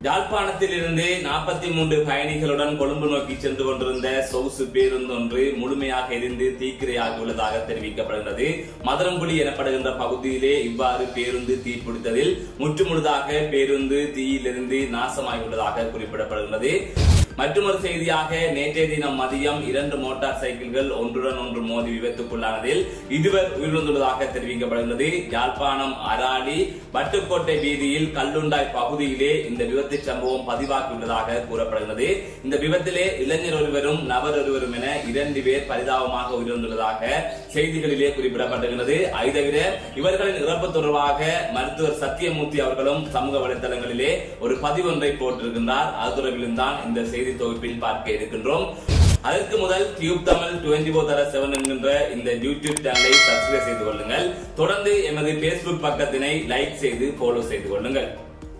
யாழ்ப்பாணத்தில் இருந்து நாற்பத்தி மூன்று பயணிகளுடன் கொழும்பு நோக்கி சென்று கொண்டிருந்த சொகுசு பேருந்து ஒன்று முழுமையாக எரிந்து தீக்கிரையாகியுள்ளதாக தெரிவிக்கப்படுகிறது மதரங்குடி எனப்படுகின்ற பகுதியிலே இவ்வாறு பேருந்து தீப்பிடித்ததில் முற்றுமுழுதாக பேருந்து தீயிலிருந்து நாசமாகியுள்ளதாக குறிப்பிடப்படுகிறது மற்றொரு செய்தியாக நேற்றைய தினம் மதியம் இரண்டு மோட்டார் சைக்கிள்கள் ஒன்றுடன் ஒன்று மோதி விபத்துக்குள்ளானதில் இருவர் உயிரிழந்துள்ளதாக தெரிவிக்கப்படுகிறது யாழ்ப்பாணம் அராலி வட்டுக்கோட்டை வீதியில் கல்லுண்டாய் பகுதியிலே இந்த விபத்து விபத்து சம்பவம் பதிவாகியுள்ளதாக கூறப்படுகிறது. இந்த விபத்திலே இளைஞர் ஒருவரும் நபர் ஒருவரும் என இரண்டு பேர் பரிதாபமாக உயிரிழந்துள்ளதாக செய்திகளிலே குறிப்பிடப்படுகிறது அதை தவிர இவர்களின் இறப்பு தொடர்பாக மருத்துவர் சத்தியமூர்த்தி அவர்களும் சமூக வலைதளங்களிலே ஒரு பதிவொன்றை போட்டிருக்கின்றார். அது தொடர்பிலும் தான் இந்த செய்தி தொகுப்பில் பார்க்க இருக்கின்றோம். அதற்கு முதல் டியூப் தமிழ் டுவெண்டி போர் தர செவன் என்கின்ற இந்த யூடியூப் சேனலை சப்ஸ்கிரைப் செய்து கொள்ளுங்கள். தொடர்ந்து எமது பேஸ்புக் பக்கத்தினை லைக் செய்து ஃபாலோ செய்து கொள்ளுங்கள்.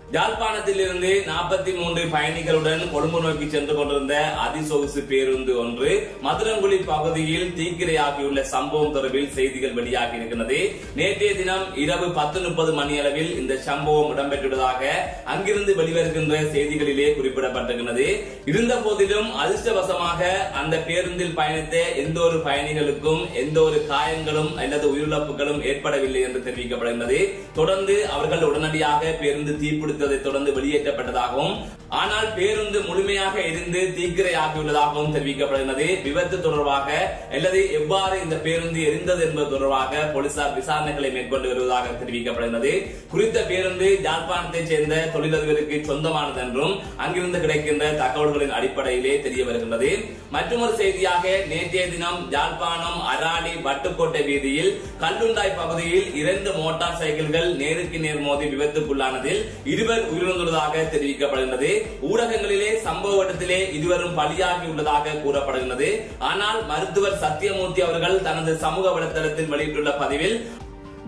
யாழ்ப்பாணத்தில் இருந்து நாற்பத்தி மூன்று பயணிகளுடன் கொழும்பு நோக்கி சென்று கொண்டிருந்த அதிசொகுசு பேருந்து ஒன்று மதுரங்குழி பகுதியில் தீக்கிரையாகியுள்ள சம்பவம் தொடர்பில் செய்திகள் வெளியாகி இருக்கிறது நேற்றைய தினம் இரவு பத்து முப்பது மணி அளவில் இந்த சம்பவம் இடம்பெற்றுள்ளதாக அங்கிருந்து வெளிவருகின்ற செய்திகளிலே குறிப்பிடப்பட்டிருக்கிறது இருந்த போதிலும் அதிர்ஷ்டவசமாக அந்த பேருந்தில் பயணித்த எந்த ஒரு பயணிகளுக்கும் எந்த ஒரு காயங்களும் அல்லது உயிரிழப்புகளும் ஏற்படவில்லை என்று தெரிவிக்கப்படுகிறது தொடர்ந்து அவர்கள் உடனடியாக பேருந்து தீப்பிடித்ததை தொடர்ந்து வெளியேற்றப்பட்டதாகவும் ஆனால் பேருந்து முழுமையாக எரிந்து தீக்கிரையாகியுள்ளதாகவும் தெரிவிக்கப்படுகிறது. விபத்து தொடர்பாக அல்லது எவ்வாறு இந்த பேருந்து எரிந்தது என்பது தொடர்பாக போலீசார் விசாரணைகளை மேற்கொண்டு வருவதாக தெரிவிக்கப்படுகிறது. குறித்த பேருந்து யாழ்ப்பாணத்தைச் சேர்ந்த தொழிலதிபருக்கு சொந்தமானது என்றும் அங்கிருந்து கிடைக்கின்ற தகவல்களின் அடிப்படையிலே தெரிய வருகின்றது. மற்றொரு செய்தியாக நேற்றைய தினம் யாழ்ப்பாணம் அராலி வட்டுக்கோட்டை வீதியில் கல்லுண்டாய் பகுதியில் இரண்டு மோட்டார் சைக்கிள்கள் நேருக்கு நேர் மோதி விபத்துக்குள்ளானதில் இரு இருவர் உயிரிழந்துள்ளதாக தெரிவிக்கப்படுகின்றது. ஊடகங்களிலே சம்பவ இடத்திலே இருவரும் பலியாகியுள்ளதாக கூறப்படுகின்றது. ஆனால் மருத்துவர் சத்தியமூர்த்தி அவர்கள் தனது சமூக வலைதளத்தில் வெளியிட்டுள்ள பதிவில்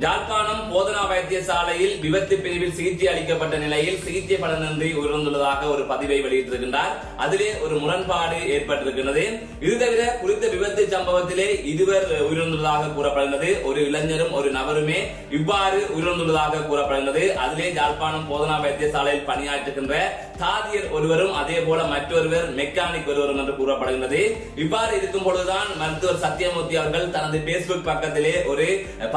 யாழ்ப்பாணம் போதனா வைத்தியசாலையில் விபத்து பிரிவில் சிகிச்சை அளிக்கப்பட்ட நிலையில் சிகிச்சை பலனின்றி உயிரிழந்துள்ளதாக ஒரு பதிவை வெளியிட்டிருக்கின்றார். அதிலே ஒரு முரண்பாடு ஏற்பட்டிருக்கின்றது. இது தவிர குறித்த விபத்து சம்பவத்திலே இருவர் உயிரிழந்துள்ளதாக கூறப்படுகிறது ஒரு இளைஞரும் ஒரு நபருமே இவ்வாறு உயிரிழந்துள்ளதாக கூறப்படுகிறது அதிலே யாழ்ப்பாணம் போதனா வைத்தியசாலையில் பணியாற்றுகின்ற தாதியர் ஒருவரும் அதே போல மற்றொருவர் மெக்கானிக் ஒருவரும் என்று கூறப்படுகிறது இவ்வாறு இருக்கும் பொழுதுதான் மருத்துவர் சத்யமூர்த்தி அவர்கள் தனது பேஸ்புக் பக்கத்திலே ஒரு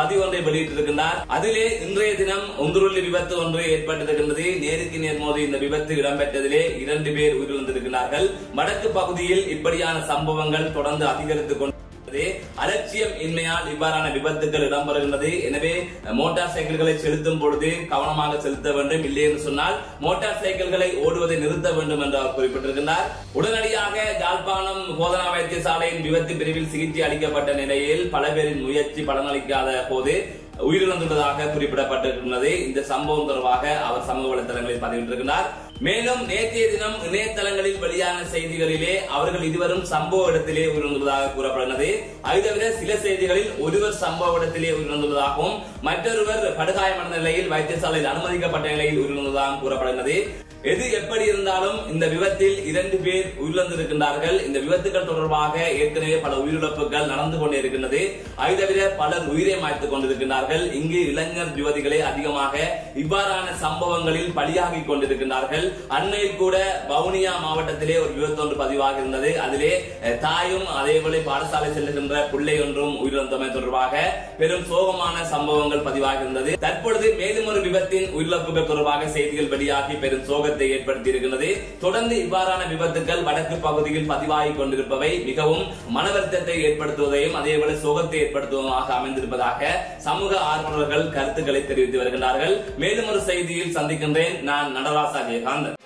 பதிவு ஒன்றை வெளியிட்டிருக்கின்றார் அதிலே இன்றைய தினம் ஒன்றுள்ளி விபத்து ஒன்று ஏற்பட்டிருக்கின்றது. நேருக்கு நேர் மோதி இந்த விபத்து இடம்பெற்றதிலே இரண்டு பேர் உயிரிழந்திருக்கிறார்கள் வடக்கு பகுதியில் இப்படியான சம்பவங்கள் தொடர்ந்து அதிகரித்துக் கொண்டு அலட்சியம் இன்மையால் இவ்வாறான விபத்துகள் இடம்பெறுகின்றது. எனவே மோட்டார் சைக்கிள்களை செலுத்தும் பொழுது கவனமாக செலுத்த வேண்டும். இல்லை என்று சொன்னால் மோட்டார் சைக்கிள்களை ஓடுவதை நிறுத்த வேண்டும் என்று அவர் குறிப்பிட்டிருக்கிறார் உடனடியாக யாழ்ப்பாணம் போதனா வைத்தியசாலையின் விபத்து பிரிவில் சிகிச்சை அளிக்கப்பட்ட நிலையில் பல பேரின் முயற்சி பலனளிக்காத போது உயிரிழந்துள்ளதாக குறிப்பிடப்பட்டிருக்கிறது. இந்த சம்பவம் தொடர்பாக அவர் சமூக வலைதளங்களில் பதிவிட்டிருக்கிறார் மேலும் நேற்றைய தினம் இணையதளங்களில் வெளியான செய்திகளிலே அவர்கள் இருவரும் சம்பவ இடத்திலே உயிரிழந்துள்ளதாக கூறப்படுகிறது. அது தவிர சில செய்திகளில் ஒருவர் சம்பவ இடத்திலே உயிரிழந்துள்ளதாகவும் மற்றொருவர் படுகாயமடைந்த நிலையில் வைத்தியசாலையில் அனுமதிக்கப்பட்ட நிலையில் உயிரிழந்ததாகவும் கூறப்படுகிறது. எது எப்படி இருந்தாலும் இந்த விபத்தில் இரண்டு பேர் உயிரிழந்திருக்கின்றார்கள். இந்த விபத்துகள் தொடர்பாக ஏற்கனவே பல உயிரிழப்புகள் நடந்து கொண்டே இருக்கின்றது தவிர பலர் உயிரை மாய்த்துக் கொண்டிருக்கின்றார்கள். இங்கு இளைஞர் யுவதிகளே அதிகமாக இவ்வாறான சம்பவங்களில் பலியாகி கொண்டிருக்கின்றார்கள். அண்மையில் கூட வவுனியா மாவட்டத்திலே ஒரு விபத்து ஒன்று பதிவாக இருந்தது. அதிலே தாயும் அதே போல பாடசாலை செல்லுகின்ற பிள்ளை ஒன்றும் உயிரிழந்தமை தொடர்பாக பெரும் சோகமான சம்பவங்கள் பதிவாக இருந்தது. தற்பொழுது மேலும் ஒரு விபத்தின் உயிரிழப்புகள் தொடர்பாக செய்திகள் வெளியாகி பெரும் சோக விபத்தை ஏற்படுத்தி இருக்கிறது தொடர்ந்து இவ்வாறான விபத்துகள் வடக்கு பகுதியில் பதிவாகிக் கொண்டிருப்பவை மிகவும் மனவருத்தத்தை ஏற்படுத்துவதையும் அதேபோல சோகத்தை ஏற்படுத்துவதாக அமைந்திருப்பதாக சமூக ஆர்வலர்கள் கருத்துக்களை தெரிவித்து வருகின்றார்கள். மேலும் ஒரு செய்தியில் சந்திக்கின்றேன். நான் நடராசா ஜெயகாந்தன்.